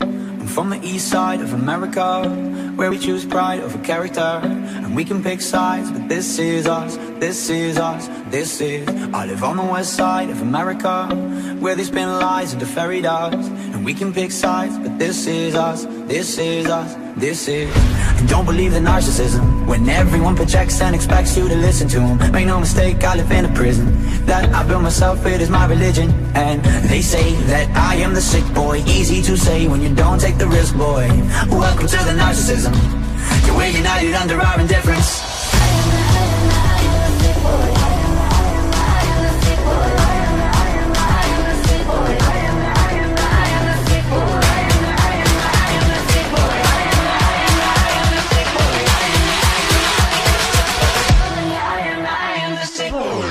I'm from the east side of America, where we choose pride over character. And we can pick sides, but this is us, this is us, this is. I live on the west side of America, where they spin lies into fairy dust. And we can pick sides, but this is us, this is us, this is. Don't believe the narcissism, when everyone projects and expects you to listen to them. Make no mistake, I live in a prison that I built myself, it is my religion. And they say that I am the sick boy, easy to say when you don't take the risk, boy. Welcome to the narcissism. We're united under our indifference. Oh.